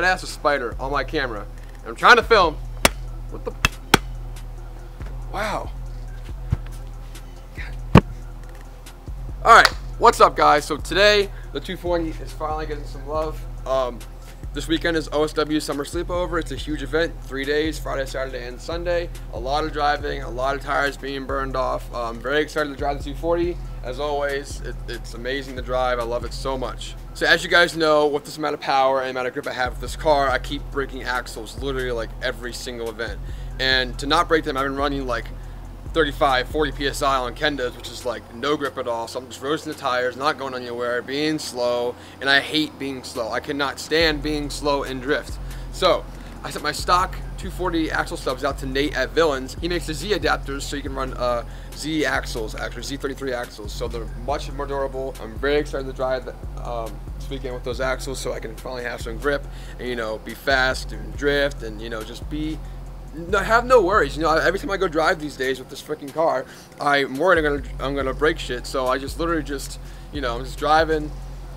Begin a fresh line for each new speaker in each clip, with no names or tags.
dead ass a spider on my camera. I'm trying to film. What the? Wow. All right, what's up, guys? So today the 240 is finally getting some love. Um, this weekend is OSW Summer Sleepover. It's a huge event, three days, Friday, Saturday, and Sunday. A lot of driving, a lot of tires being burned off. I'm um, very excited to drive the 240. As always, it, it's amazing to drive. I love it so much. So as you guys know, with this amount of power and amount of grip I have with this car, I keep breaking axles literally like every single event. And to not break them, I've been running like 35, 40 psi on Kendas, which is like no grip at all. So I'm just roasting the tires, not going anywhere, being slow, and I hate being slow. I cannot stand being slow in drift. So I sent my stock 240 axle stubs out to Nate at Villains. He makes the Z adapters so you can run uh, Z axles, actually Z33 axles. So they're much more durable. I'm very excited to drive the, um, weekend with those axles so I can finally have some grip and you know be fast and drift and you know just be no, have no worries. You know, every time I go drive these days with this freaking car, I'm worried I'm gonna I'm gonna break shit. So I just literally just you know I'm just driving.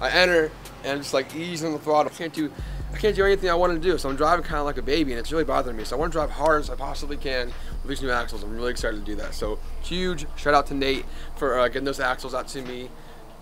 I enter and just like easing the throttle. I can't do I can't do anything I want to do. So I'm driving kind of like a baby and it's really bothering me. So I want to drive hard as I possibly can with these new axles. I'm really excited to do that. So huge shout out to Nate for uh, getting those axles out to me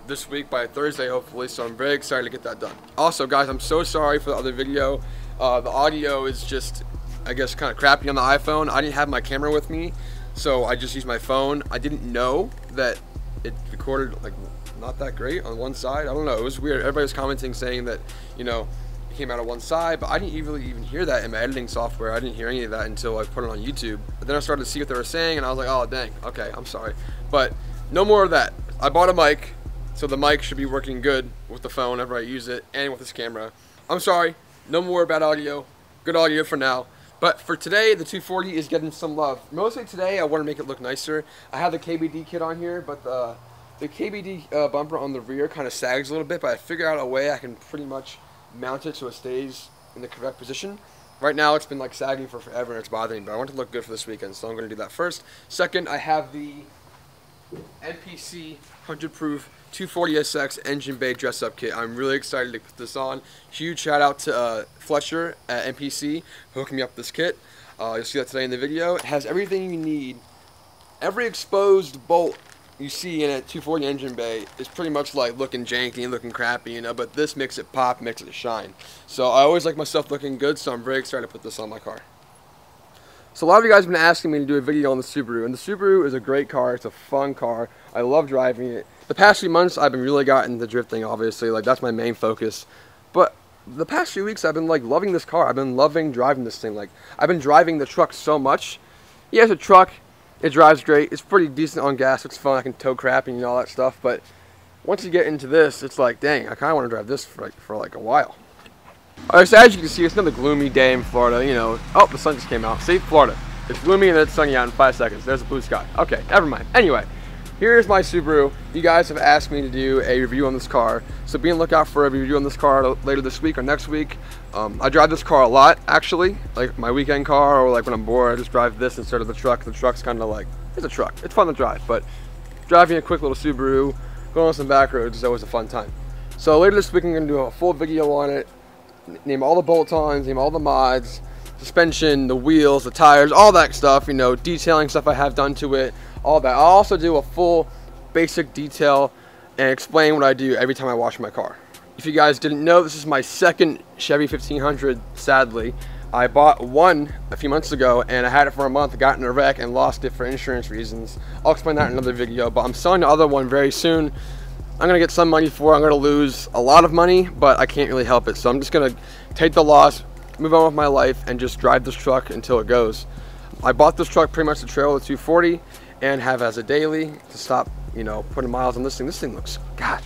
this week by Thursday hopefully. So I'm very excited to get that done. Also guys, I'm so sorry for the other video. Uh, the audio is just I guess kind of crappy on the iPhone. I didn't have my camera with me, so I just used my phone. I didn't know that it recorded like not that great on one side. I don't know. It was weird. Everybody was commenting saying that, you know, it came out of one side, but I didn't really even hear that in my editing software. I didn't hear any of that until I put it on YouTube. But then I started to see what they were saying, and I was like, oh, dang, okay, I'm sorry. But no more of that. I bought a mic, so the mic should be working good with the phone whenever I use it and with this camera. I'm sorry, no more bad audio. Good audio for now. But for today, the 240 is getting some love. Mostly today, I want to make it look nicer. I have the KBD kit on here, but the, the KBD uh, bumper on the rear kind of sags a little bit, but I figured out a way I can pretty much mount it so it stays in the correct position. Right now, it's been like sagging for forever and it's bothering me, but I want to look good for this weekend, so I'm going to do that first. Second, I have the MPC 100 proof 240SX engine bay dress up kit. I'm really excited to put this on. Huge shout out to uh, Fletcher at MPC hooking me up this kit. Uh, you'll see that today in the video. It has everything you need. Every exposed bolt you see in a 240 engine bay is pretty much like looking janky and looking crappy, you know, but this makes it pop, makes it shine. So I always like myself looking good, so I'm very excited to put this on my car. So a lot of you guys have been asking me to do a video on the Subaru, and the Subaru is a great car. It's a fun car. I love driving it. The past few months, I've been really gotten the drifting, obviously. Like, that's my main focus. But the past few weeks, I've been, like, loving this car. I've been loving driving this thing. Like, I've been driving the truck so much. Yeah, it's a truck. It drives great. It's pretty decent on gas. It's fun. I can tow crap and all that stuff. But once you get into this, it's like, dang, I kind of want to drive this for, like, for, like, a while. Alright, so as you can see, it's another gloomy day in Florida, you know. Oh, the sun just came out. See, Florida. It's gloomy and then it's sunny out in five seconds. There's a blue sky. Okay, never mind. Anyway, here's my Subaru. You guys have asked me to do a review on this car, so be on lookout for a review on this car later this week or next week. Um, I drive this car a lot, actually, like my weekend car, or like when I'm bored, I just drive this instead of the truck. The truck's kind of like, it's a truck. It's fun to drive, but driving a quick little Subaru, going on some back roads is always a fun time. So later this week, I'm gonna do a full video on it, name all the bolt-ons, name all the mods, suspension, the wheels, the tires, all that stuff, you know, detailing stuff I have done to it, all that. I'll also do a full basic detail and explain what I do every time I wash my car. If you guys didn't know, this is my second Chevy 1500, sadly. I bought one a few months ago and I had it for a month, got in a wreck and lost it for insurance reasons. I'll explain that in another video, but I'm selling the other one very soon. I'm gonna get some money for it. I'm gonna lose a lot of money, but I can't really help it. So I'm just gonna take the loss, move on with my life, and just drive this truck until it goes. I bought this truck pretty much to trail with 240 and have as a daily to stop, you know, putting miles on this thing. This thing looks, God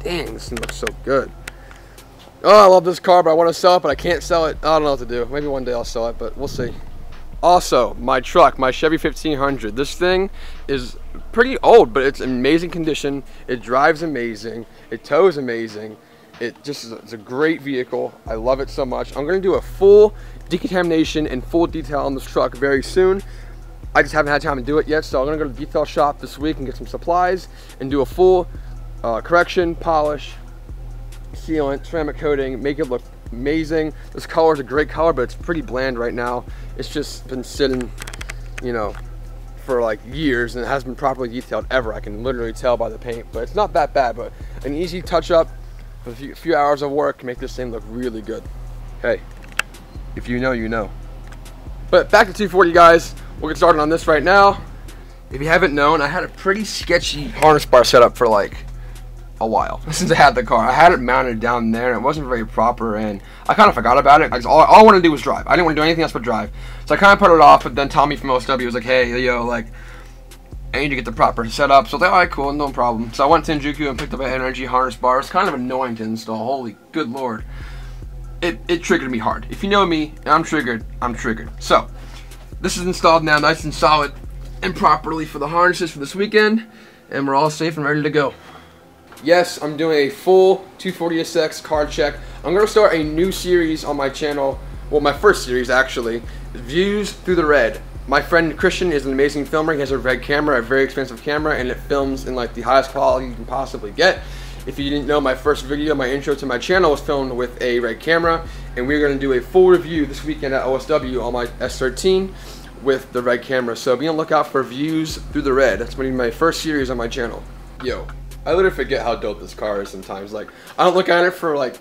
dang, this thing looks so good. Oh, I love this car, but I want to sell it, but I can't sell it. I don't know what to do. Maybe one day I'll sell it, but we'll see. Also, my truck, my Chevy 1500. This thing is pretty old, but it's amazing condition. It drives amazing. It tows amazing. It just is a, it's a great vehicle. I love it so much. I'm to do a full decontamination and full detail on this truck very soon. I just haven't had time to do it yet, so I'm to go to the detail shop this week and get some supplies and do a full uh, correction, polish, sealant, ceramic coating, make it look amazing. This color is a great color, but it's pretty bland right now. It's just been sitting, you know, for like years and it hasn't been properly detailed ever. I can literally tell by the paint, but it's not that bad, but an easy touch up, a few, few hours of work can make this thing look really good. Hey, if you know, you know. But back to 240 guys, we'll get started on this right now. If you haven't known, I had a pretty sketchy harness bar setup for like a while since I had the car. I had it mounted down there and it wasn't very proper and I kind of forgot about it. All, all I wanted to do was drive. I didn't want to do anything else but drive. So I kind of put it off, but then Tommy from OSW was like, hey, yo, like, I need to get the proper setup. So I was like, alright, cool, no problem. So I went to Shinjuku and picked up an NRG harness bar. It's kind of annoying to install, holy good lord. It, it triggered me hard. If you know me, I'm triggered, I'm triggered. So, this is installed now nice and solid and properly for the harnesses for this weekend. And we're all safe and ready to go. Yes, I'm doing a full 240SX card check. I'm going to start a new series on my channel. Well, my first series, actually. Views Through the Red. My friend Christian is an amazing filmer. He has a red camera, a very expensive camera, and it films in like the highest quality you can possibly get. If you didn't know, my first video, my intro to my channel was filmed with a red camera, and we're going to do a full review this weekend at OSW on my S13 with the red camera. So be on the lookout for Views Through the Red. That's going to be my first series on my channel. Yo, I literally forget how dope this car is sometimes. Like, I don't look at it for like,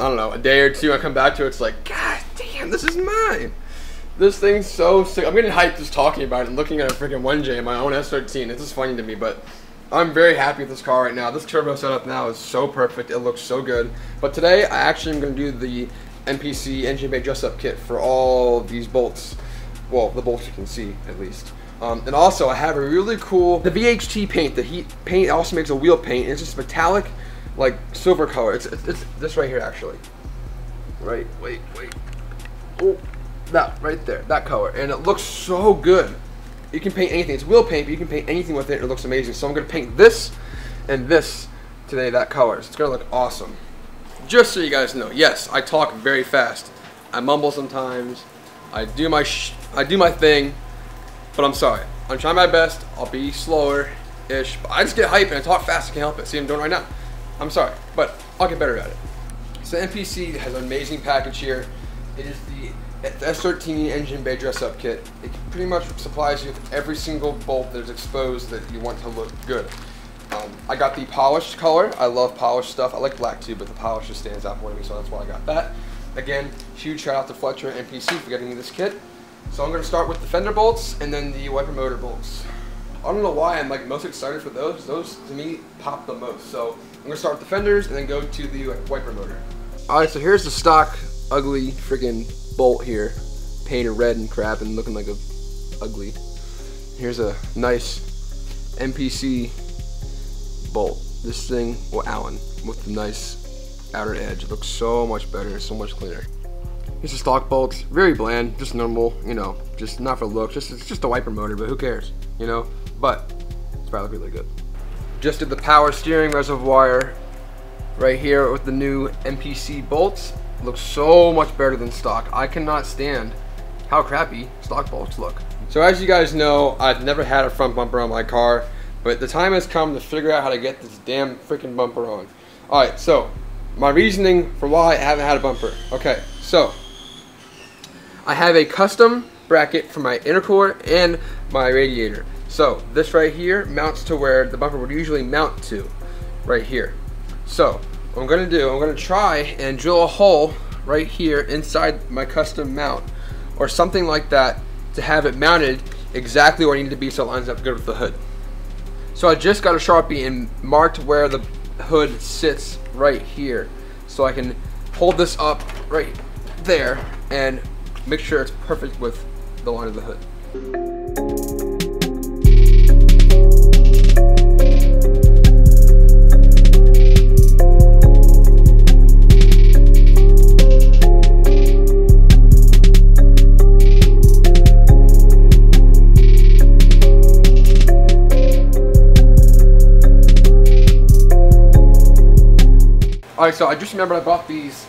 I don't know, a day or two. I come back to it, it's like, God damn, this is mine. This thing's so sick. I'm getting hyped just talking about it and looking at a freaking 1J in my own S13. It's just funny to me, but I'm very happy with this car right now. This turbo setup now is so perfect. It looks so good. But today, I actually am going to do the MPC engine bay dress-up kit for all these bolts. Well, the bolts you can see, at least. Um, and also, I have a really cool, the VHT paint, the heat paint also makes a wheel paint. It's just metallic, like silver color. It's, it's, it's this right here, actually. Right, wait, wait. Oh, that, right there, that color. And it looks so good. You can paint anything. It's wheel paint, but you can paint anything with it. It looks amazing. So I'm going to paint this and this today, that color. So it's to look awesome. Just so you guys know, yes, I talk very fast. I mumble sometimes. I do my I do my thing. But I'm sorry. I'm trying my best. I'll be slower-ish. But I just get hype and I talk fast. I can't help it. See, I'm doing it right now. I'm sorry. But I'll get better at it. So MPC has an amazing package here. It is the S13 engine bay dress-up kit. It pretty much supplies you with every single bolt that is exposed that you want to look good. Um, I got the polished color. I love polished stuff. I like black too, but the polish just stands out to me, so that's why I got that. Again, huge shout out to Fletcher and MPC for getting me this kit. So I'm going to start with the fender bolts and then the wiper motor bolts. I don't know why I'm like most excited for those. Those to me pop the most. So I'm going to start with the fenders and then go to the wiper motor. Alright, so here's the stock ugly freaking bolt here. Painted red and crap and looking like a ugly. Here's a nice MPC bolt. This thing, well Allen, with the nice outer edge. It looks so much better, so much cleaner. It's a stock bolt, very bland, just normal, you know, just not for look, just it's just a wiper motor, but who cares, you know? But it's probably really good. Just did the power steering reservoir right here with the new MPC bolts. Looks so much better than stock. I cannot stand how crappy stock bolts look. So as you guys know, I've never had a front bumper on my car, but the time has come to figure out how to get this damn freaking bumper on. Alright, so my reasoning for why I haven't had a bumper. Okay, so I have a custom bracket for my intercooler and my radiator. So this right here mounts to where the bumper would usually mount to, right here. So what I'm gonna do, I'm gonna try and drill a hole right here inside my custom mount or something like that to have it mounted exactly where I need to be so it lines up good with the hood. So I just got a Sharpie and marked where the hood sits right here. So I can hold this up right there and make sure it's perfect with the line of the hood. Alright, so I just remembered I bought these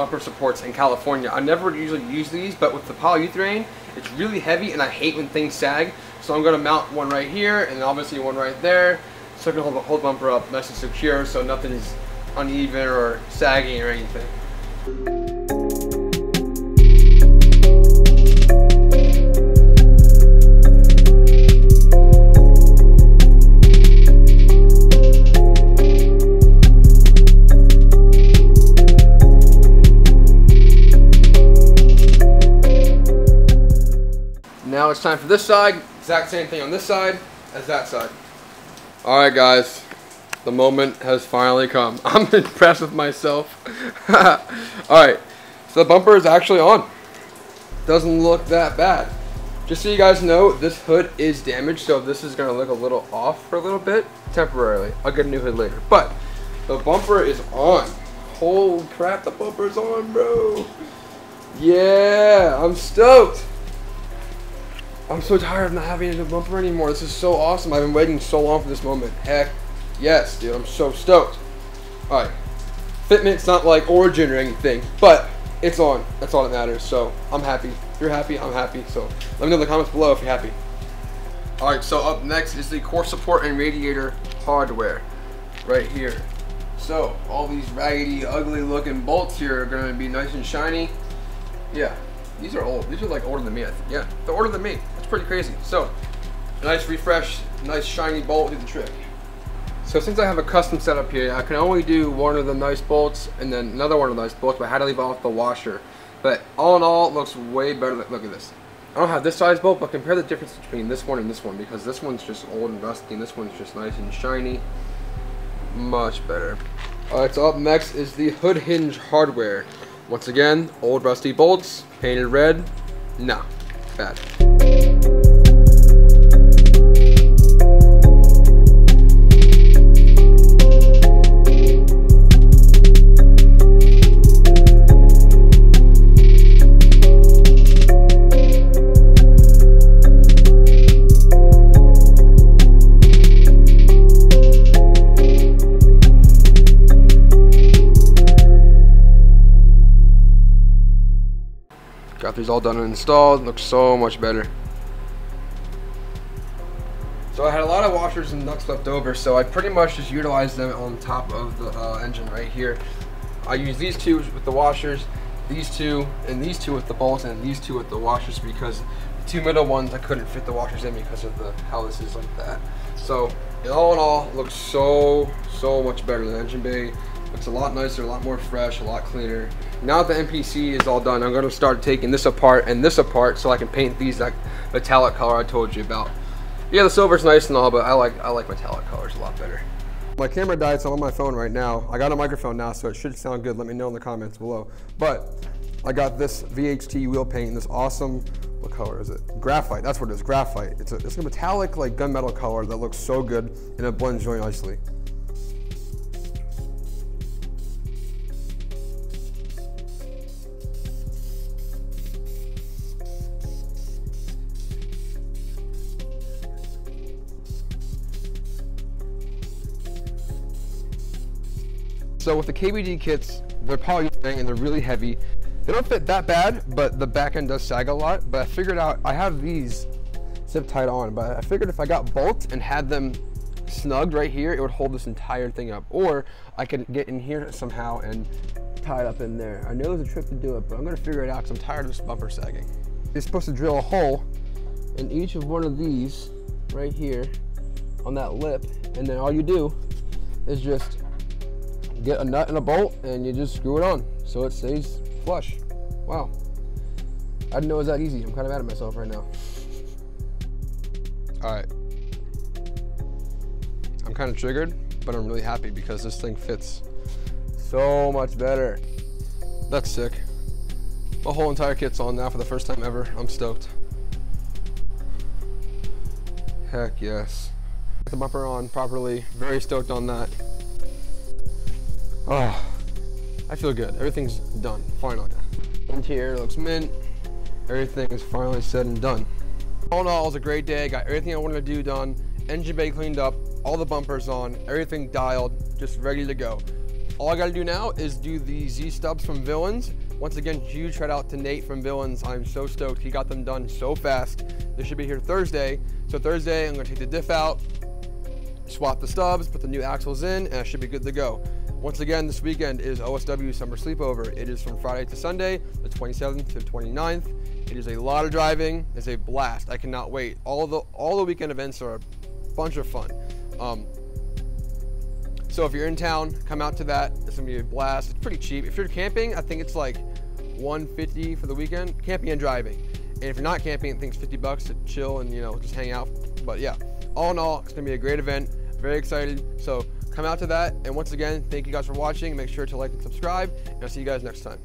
bumper supports in California. I never usually use these, but with the polyurethane, it's really heavy and I hate when things sag. So I'm to mount one right here and obviously one right there. So I can hold the whole bumper up nice and secure so nothing is uneven or sagging or anything. It's time for this side. Exact same thing on this side as that side. All right, guys. The moment has finally come. I'm impressed with myself. All right. So the bumper is actually on. Doesn't look that bad. Just so you guys know, this hood is damaged, so this is to look a little off for a little bit, temporarily. I'll get a new hood later. But the bumper is on. Holy crap, the bumper's on, bro. Yeah, I'm stoked. I'm so tired of not having a bumper anymore. This is so awesome. I've been waiting so long for this moment. Heck, yes, dude. I'm so stoked. All right. Fitment's not like Origin or anything, but it's on. That's all that matters. So I'm happy. You're happy, I'm happy. So let me know in the comments below if you're happy. All right. So up next is the core support and radiator hardware, right here. So all these raggedy, ugly looking bolts here are going to be nice and shiny. Yeah, these are old. These are like older than me. I think. Yeah, they're older than me. Pretty crazy. So, nice refresh, nice shiny bolt did the trick. So since I have a custom setup here, I can only do one of the nice bolts and then another one of the nice bolts, but I had to leave off the washer. But all in all, it looks way better. Look at this. I don't have this size bolt, but compare the difference between this one and this one because this one's just old and rusty and this one's just nice and shiny. Much better. Alright, so up next is the hood hinge hardware. Once again, old rusty bolts, painted red. Nah, bad. All done and installed. Looks so much better. So I had a lot of washers and nuts left over, so I pretty much just utilized them on top of the uh, engine right here. I use these two with the washers, these two, and these two with the bolts, and these two with the washers because the two middle ones I couldn't fit the washers in because of the how this is like that. So it all in all, looks so so much better. The engine bay looks a lot nicer, a lot more fresh, a lot cleaner. Now that the MPC is all done, I'm to start taking this apart and this apart so I can paint these that metallic color I told you about. Yeah, the silver's nice and all, but I like I like metallic colors a lot better. My camera died, so I'm on my phone right now. I got a microphone now, so it should sound good. Let me know in the comments below. But I got this VHT wheel paint, this awesome, what color is it? Graphite, that's what it is, graphite. It's a, it's a metallic like gunmetal color that looks so good and it blends really nicely. So with the KBD kits, they're polyurethane and they're really heavy. They don't fit that bad, but the back end does sag a lot. But I figured out, I have these zip tied on, but I figured if I got bolts and had them snugged right here, it would hold this entire thing up. Or I could get in here somehow and tie it up in there. I know there's a trick to do it, but I'm gonna figure it out because I'm tired of this bumper sagging. You're supposed to drill a hole in each of one of these right here on that lip, and then all you do is just get a nut and a bolt and you just screw it on so it stays flush. Wow. I didn't know it was that easy. I'm kind of mad at myself right now. All right. I'm kind of triggered, but I'm really happy because this thing fits so much better. That's sick. My whole entire kit's on now for the first time ever. I'm stoked. Heck yes. The bumper on properly. Very stoked on that. Oh, I feel good. Everything's done, finally. Interior looks mint. Everything is finally said and done. All in all, it was a great day. Got everything I wanted to do done. Engine bay cleaned up, all the bumpers on, everything dialed, just ready to go. All I gotta do now is do the Z stubs from Villains. Once again, huge shout out to Nate from Villains. I'm so stoked. He got them done so fast. They should be here Thursday. So Thursday, I'm gonna take the diff out, swap the stubs, put the new axles in, and I should be good to go. Once again, this weekend is OSW Summer Sleepover. It is from Friday to Sunday, the 27th to the 29th. It is a lot of driving. It's a blast. I cannot wait. All the all the weekend events are a bunch of fun. Um, so if you're in town, come out to that. It's gonna be a blast. It's pretty cheap. If you're camping, I think it's like 150 for the weekend, camping and driving. And if you're not camping, I think it's 50 bucks to chill and you know just hang out. But yeah, all in all, it's gonna be a great event. Very excited. So come out to that. And once again, thank you guys for watching. Make sure to like and subscribe. And I'll see you guys next time.